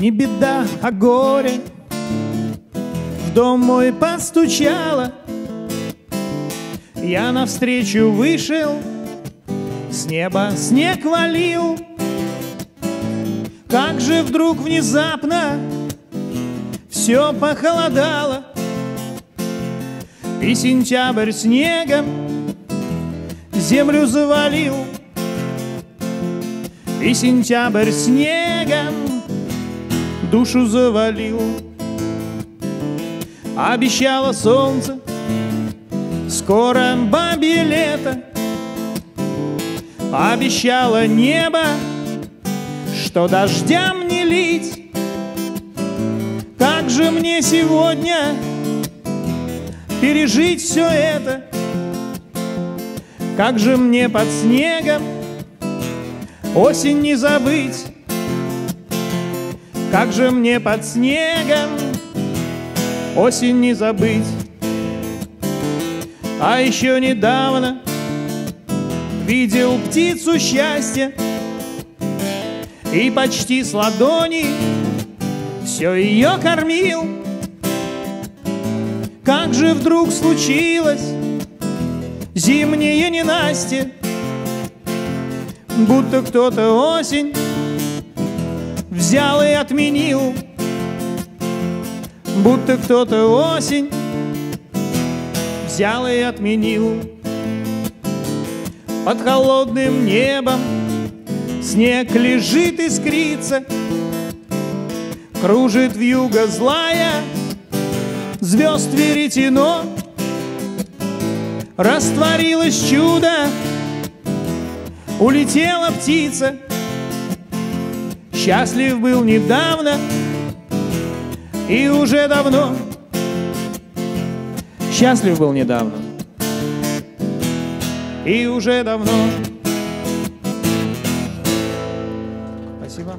Не беда, а горе. В дом мой постучала. Я навстречу вышел. С неба снег валил. Как же вдруг внезапно Все похолодало. И сентябрь снегом Землю завалил. И сентябрь снегом душу завалил. Обещало солнце, скоро бабье лето. Обещало небо, что дождям не лить. Как же мне сегодня пережить все это? Как же мне под снегом осень не забыть? Как же мне под снегом осень не забыть? А еще недавно видел птицу счастья И почти с ладони все ее кормил Как же вдруг случилось зимнее ненастье Будто кто-то осень взял и отменил, будто кто-то осень взял и отменил. Под холодным небом снег лежит искрится, кружит в юго злая, звезд веретено, растворилось чудо, улетела птица — Счастлив был недавно и уже давно Счастлив был недавно и уже давно Спасибо.